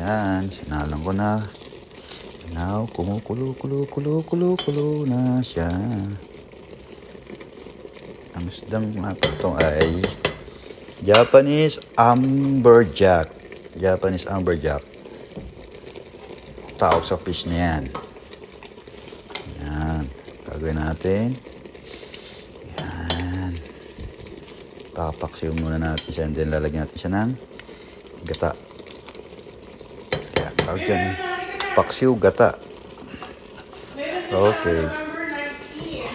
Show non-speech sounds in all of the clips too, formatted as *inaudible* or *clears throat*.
Ayan, sinalang ko na. Now, kumukulo, kulo, kulo, kulo, kulo na siya. Ang isdang mga ay Japanese Amberjack. Japanese Amberjack. Tawag sa fish na yan. Yan. Gagawin natin. Yan. Papaksiw muna natin siya. And then lalagyan natin siya ng gata. Dyan. Paksiw gata. Okay.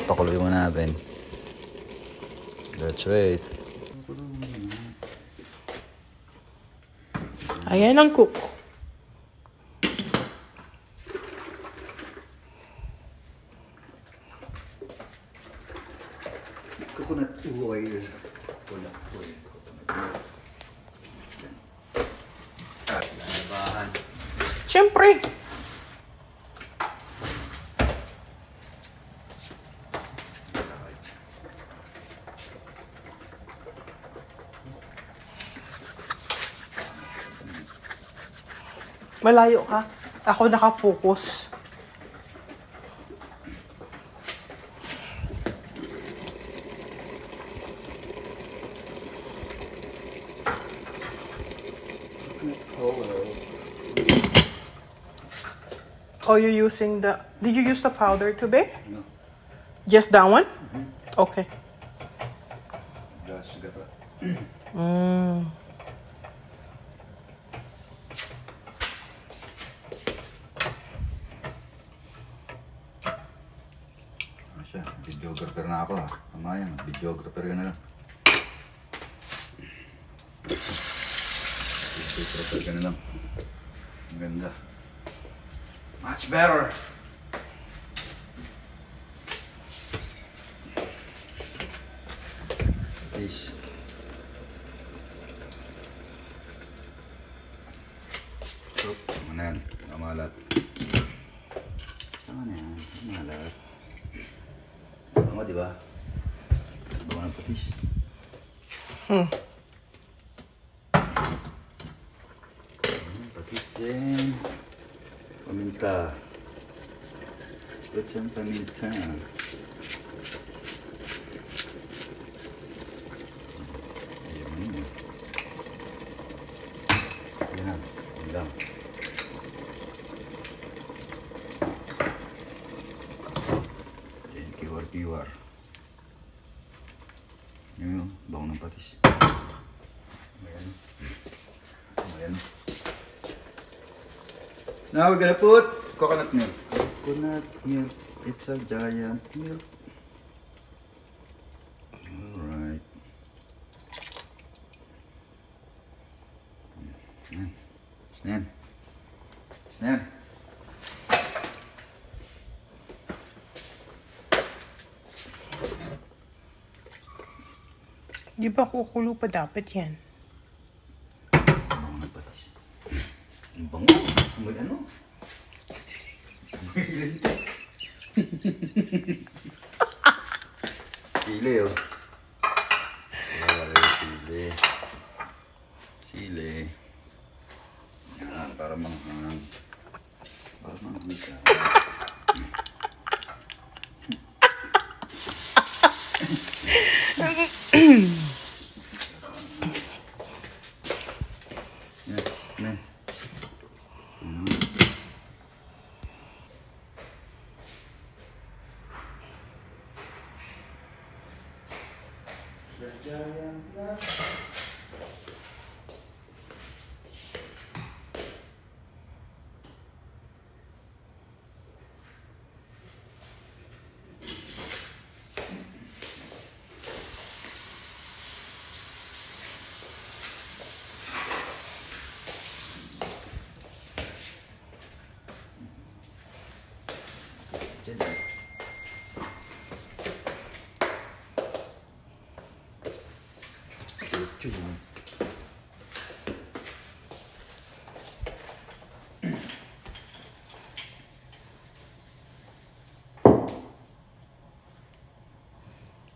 Pakuloy muna natin. Let's wait. Ayan ang cook. Siyempre. Malayo ka. Ako nakafocus. Oh, you're using the... Did you use the powder today? No. Just that one? Okay. Gas gata. *clears throat* Mm. Ano siya? Videographer na ako ha. Mamaya, videographer ka na lang. Videographer ka na lang. Ang ganda. Much better. So, tama na yan. Namalat. Tama na yan. Namalat. Tama, di ba? Bawa ng patis. Hmm. Patis din. Paminta. Put some paminta. Ayun yun. Yan lang. Yan lang. Yan, kiwar-kiwar. Yun yun, bango ng patis. Ayan. Ayan. Now we're gonna put coconut milk. Coconut milk. It's a giant milk. Alright. Yan. Yan. Yan. Di ba kukulo pa dapat yan? Bango ng patis. Ang bango. May ano? Sili oh. Ay, sili. Sili. Yan, para manghang. Para manghang. Jayana Thank you.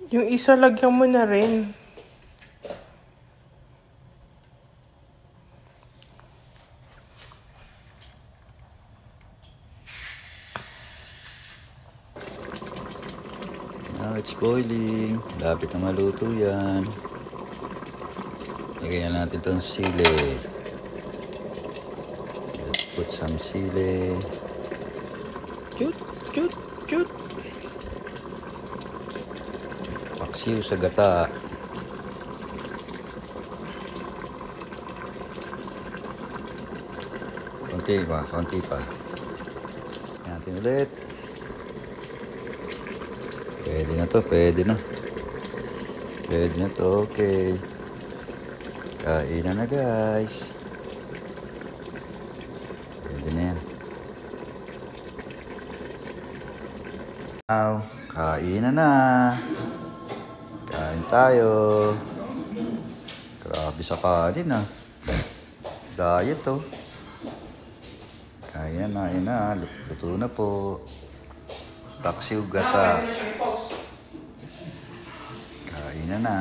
Yung isa lagyan mo na rin. Now it's boiling. Lapit na maluto yan. Lagyan natin itong sili. Let's put some sili. Chut, chut, chut. Paksiw sa gata. Konti pa, konti pa. Natin ulit. Pwede na to, pwede na. Pwede na to, okay. Kain na guys. Pwede na yan. Now, kain na tayo. Grabe sa kanin ah. Diet oh. Kain na kain na. Luto na po. Paksiw gata. Kain na na.